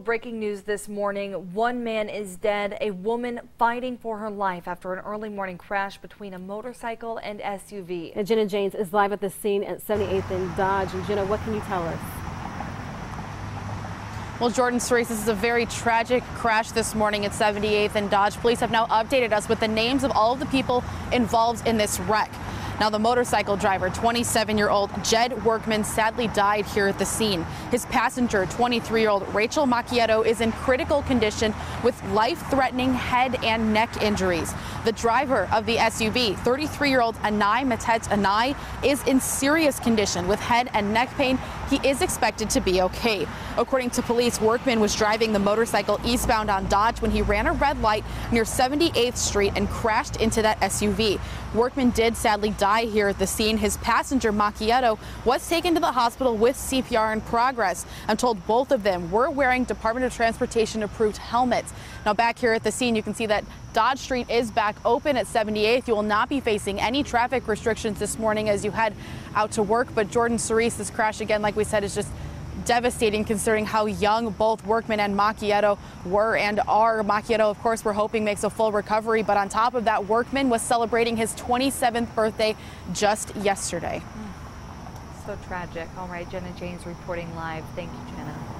Breaking news this morning. One man is dead, a woman fighting for her life after an early morning crash between a motorcycle and SUV. And Jenna James is live at the scene at 78th and Dodge. And Jenna, what can you tell us? Well, Jordan Serese, this is a very tragic crash this morning at 78th and Dodge. Police have now updated us with the names of all of the people involved in this wreck. Now, the motorcycle driver, 27 year old Jed Workman, sadly died here at the scene. His passenger, 23 year old Rachel Macchietto, is in critical condition with life threatening head and neck injuries. The driver of the SUV, 33 year old Anai Matet Anai, is in serious condition with head and neck pain. He is expected to be okay. According to police, Workman was driving the motorcycle eastbound on Dodge when he ran a red light near 78th Street and crashed into that SUV. Workman did sadly die here at the scene. His passenger, Macchietto, was taken to the hospital with CPR in progress. I'm told both of them were wearing Department of Transportation approved helmets. Now, back here at the scene, you can see that Dodge Street is back open at 78th. You will not be facing any traffic restrictions this morning as you head out to work. But Jordan Serese, this crash again, like we said, is just devastating considering how young both Workman and Macchietto were and are. Macchietto, of course, we're hoping makes a full recovery. But on top of that, Workman was celebrating his 27th birthday just yesterday. So tragic. All right, Jenna James reporting live. Thank you, Jenna.